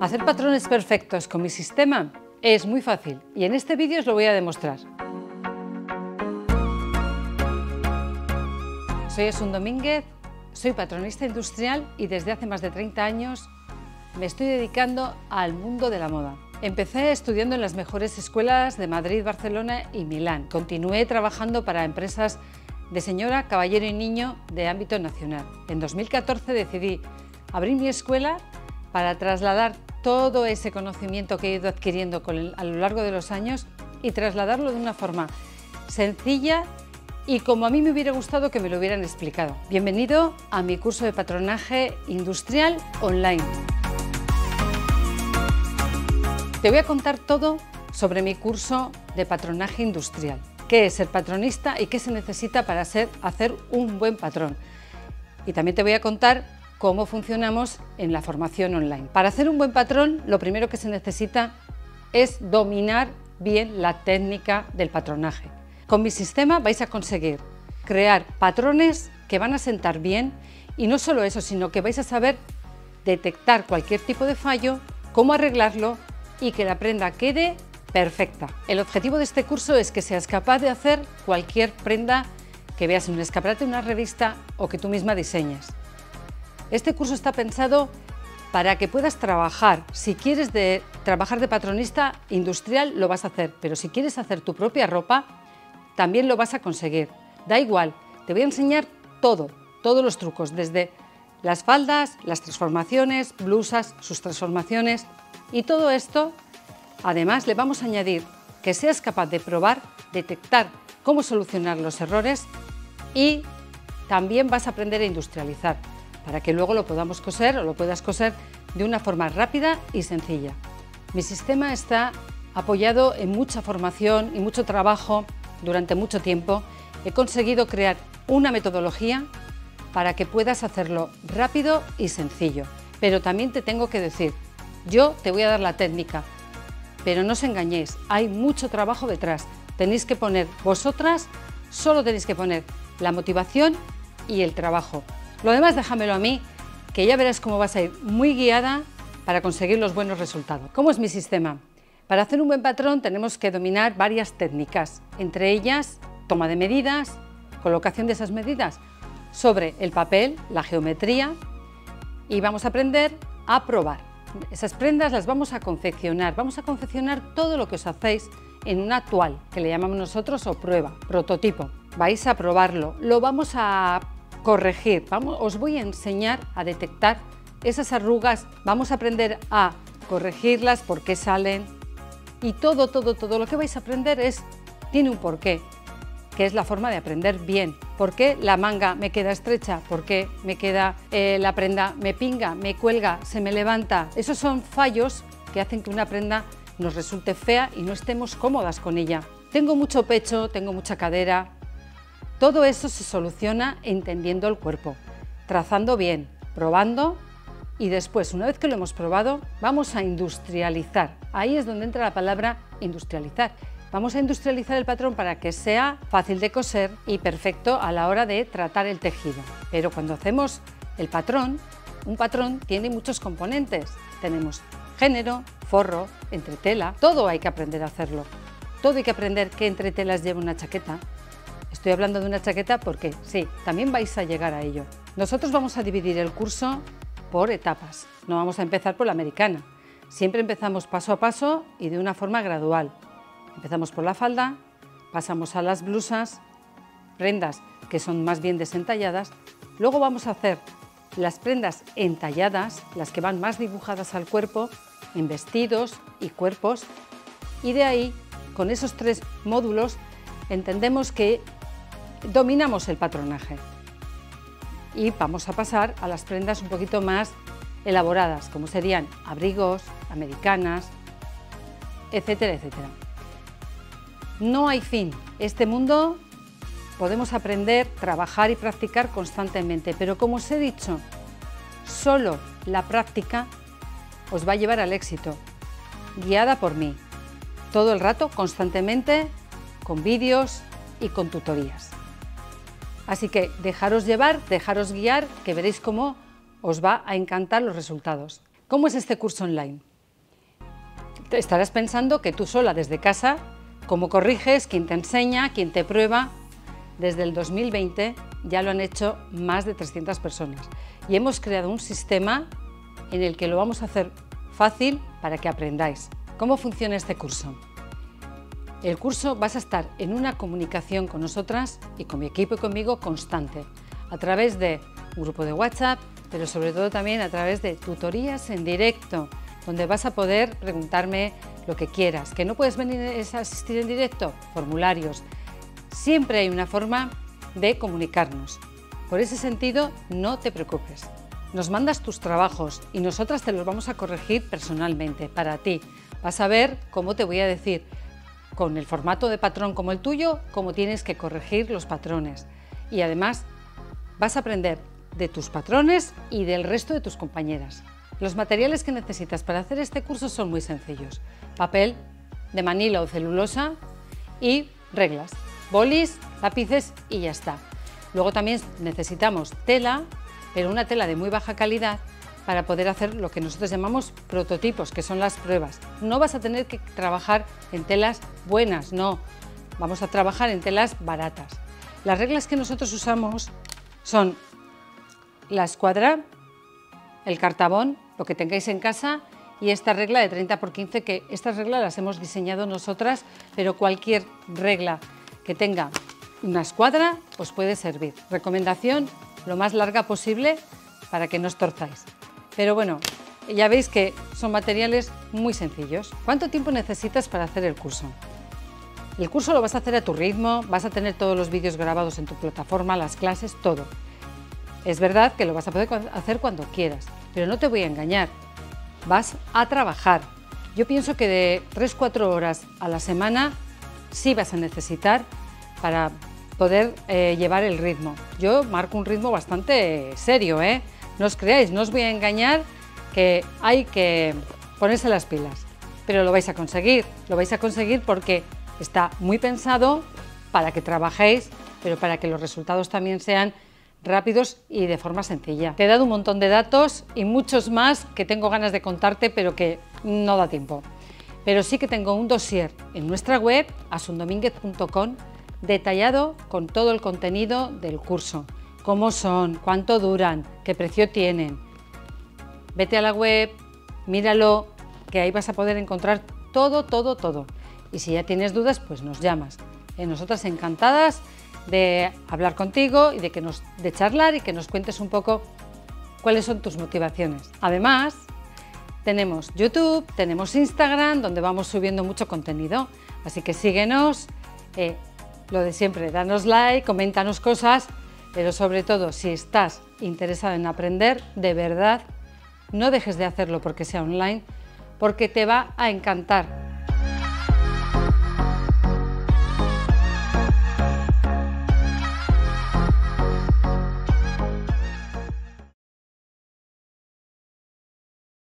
Hacer patrones perfectos con mi sistema es muy fácil y en este vídeo os lo voy a demostrar. Soy Asun Domínguez, soy patronista industrial y desde hace más de 30 años me estoy dedicando al mundo de la moda. Empecé estudiando en las mejores escuelas de Madrid, Barcelona y Milán. Continué trabajando para empresas de señora, caballero y niño de ámbito nacional. En 2014 decidí abrir mi escuela para trasladar todo ese conocimiento que he ido adquiriendo a lo largo de los años y trasladarlo de una forma sencilla y como a mí me hubiera gustado que me lo hubieran explicado. Bienvenido a mi curso de patronaje industrial online. Te voy a contar todo sobre mi curso de patronaje industrial. ¿Qué es ser patronista y qué se necesita para hacer un buen patrón? Y también te voy a contar cómo funcionamos en la formación online. Para hacer un buen patrón, lo primero que se necesita es dominar bien la técnica del patronaje. Con mi sistema vais a conseguir crear patrones que van a sentar bien y no solo eso, sino que vais a saber detectar cualquier tipo de fallo, cómo arreglarlo y que la prenda quede perfecta. El objetivo de este curso es que seas capaz de hacer cualquier prenda que veas en un escaparate, una revista o que tú misma diseñes. Este curso está pensado para que puedas trabajar. Si quieres trabajar de patronista industrial, lo vas a hacer, pero si quieres hacer tu propia ropa, también lo vas a conseguir. Da igual, te voy a enseñar todo, todos los trucos, desde las faldas, las transformaciones, blusas, sus transformaciones y todo esto, además le vamos a añadir que seas capaz de probar, detectar cómo solucionar los errores y también vas a aprender a industrializar para que luego lo podamos coser o lo puedas coser de una forma rápida y sencilla. Mi sistema está apoyado en mucha formación y mucho trabajo durante mucho tiempo. He conseguido crear una metodología para que puedas hacerlo rápido y sencillo. Pero también te tengo que decir, yo te voy a dar la técnica, pero no os engañéis, hay mucho trabajo detrás. Tenéis que poner vosotras, solo tenéis que poner la motivación y el trabajo. Lo demás déjamelo a mí, que ya verás cómo vas a ir muy guiada para conseguir los buenos resultados. ¿Cómo es mi sistema? Para hacer un buen patrón tenemos que dominar varias técnicas, entre ellas toma de medidas, colocación de esas medidas sobre el papel, la geometría y vamos a aprender a probar. Esas prendas las vamos a confeccionar, vamos a confeccionar todo lo que os hacéis en una actual, que le llamamos nosotros o prueba, prototipo. Vais a probarlo, lo vamos a corregir. Vamos, os voy a enseñar a detectar esas arrugas, vamos a aprender a corregirlas, por qué salen y todo, todo, todo lo que vais a aprender es, tiene un porqué, que es la forma de aprender bien. ¿Por qué la manga me queda estrecha? ¿Por qué me queda eh, la prenda, me pinga, me cuelga, se me levanta? Esos son fallos que hacen que una prenda nos resulte fea y no estemos cómodas con ella. Tengo mucho pecho, tengo mucha cadera, todo eso se soluciona entendiendo el cuerpo, trazando bien, probando y después, una vez que lo hemos probado, vamos a industrializar. Ahí es donde entra la palabra industrializar. Vamos a industrializar el patrón para que sea fácil de coser y perfecto a la hora de tratar el tejido. Pero cuando hacemos el patrón, un patrón tiene muchos componentes. Tenemos género, forro, entretela, todo hay que aprender a hacerlo. Todo hay que aprender qué entretelas lleva una chaqueta, Estoy hablando de una chaqueta porque sí, también vais a llegar a ello. Nosotros vamos a dividir el curso por etapas. No vamos a empezar por la americana. Siempre empezamos paso a paso y de una forma gradual. Empezamos por la falda, pasamos a las blusas, prendas que son más bien desentalladas. Luego vamos a hacer las prendas entalladas, las que van más dibujadas al cuerpo, en vestidos y cuerpos. Y de ahí, con esos tres módulos, entendemos que dominamos el patronaje y vamos a pasar a las prendas un poquito más elaboradas, como serían abrigos, americanas, etcétera, etcétera. No hay fin. Este mundo podemos aprender, trabajar y practicar constantemente, pero como os he dicho, solo la práctica os va a llevar al éxito, guiada por mí, todo el rato, constantemente, con vídeos y con tutorías. Así que dejaros llevar, dejaros guiar, que veréis cómo os va a encantar los resultados. ¿Cómo es este curso online? estarás pensando que tú sola desde casa, cómo corriges, quién te enseña, quién te prueba. Desde el 2020 ya lo han hecho más de 300 personas y hemos creado un sistema en el que lo vamos a hacer fácil para que aprendáis. ¿Cómo funciona este curso? El curso vas a estar en una comunicación con nosotras y con mi equipo y conmigo constante, a través de un grupo de WhatsApp, pero sobre todo también a través de tutorías en directo, donde vas a poder preguntarme lo que quieras. ¿Que no puedes venir a asistir en directo? Formularios. Siempre hay una forma de comunicarnos. Por ese sentido, no te preocupes. Nos mandas tus trabajos y nosotras te los vamos a corregir personalmente, para ti. Vas a ver cómo te voy a decir, con el formato de patrón como el tuyo, cómo tienes que corregir los patrones. Y además, vas a aprender de tus patrones y del resto de tus compañeras. Los materiales que necesitas para hacer este curso son muy sencillos. Papel de manila o celulosa y reglas, bolis, lápices y ya está. Luego también necesitamos tela, pero una tela de muy baja calidad para poder hacer lo que nosotros llamamos prototipos, que son las pruebas. No vas a tener que trabajar en telas buenas, no. Vamos a trabajar en telas baratas. Las reglas que nosotros usamos son la escuadra, el cartabón, lo que tengáis en casa y esta regla de 30 por 15, que estas reglas las hemos diseñado nosotras, pero cualquier regla que tenga una escuadra os puede servir. Recomendación, lo más larga posible para que no os torzáis. Pero bueno, ya veis que son materiales muy sencillos. ¿Cuánto tiempo necesitas para hacer el curso? El curso lo vas a hacer a tu ritmo, vas a tener todos los vídeos grabados en tu plataforma, las clases, todo. Es verdad que lo vas a poder hacer cuando quieras, pero no te voy a engañar. Vas a trabajar. Yo pienso que de 3-4 horas a la semana sí vas a necesitar para poder eh, llevar el ritmo. Yo marco un ritmo bastante serio, ¿eh? No os creáis, no os voy a engañar que hay que ponerse las pilas, pero lo vais a conseguir, lo vais a conseguir porque está muy pensado para que trabajéis, pero para que los resultados también sean rápidos y de forma sencilla. Te he dado un montón de datos y muchos más que tengo ganas de contarte, pero que no da tiempo. Pero sí que tengo un dossier en nuestra web, asundomínguez.com, detallado con todo el contenido del curso. Cómo son, cuánto duran, qué precio tienen. Vete a la web, míralo, que ahí vas a poder encontrar todo, todo, todo. Y si ya tienes dudas, pues nos llamas. Eh, nosotras encantadas de hablar contigo y de, que nos, de charlar y que nos cuentes un poco cuáles son tus motivaciones. Además, tenemos YouTube, tenemos Instagram, donde vamos subiendo mucho contenido. Así que síguenos, eh, lo de siempre, danos like, coméntanos cosas, pero sobre todo, si estás interesado en aprender, de verdad, no dejes de hacerlo porque sea online, porque te va a encantar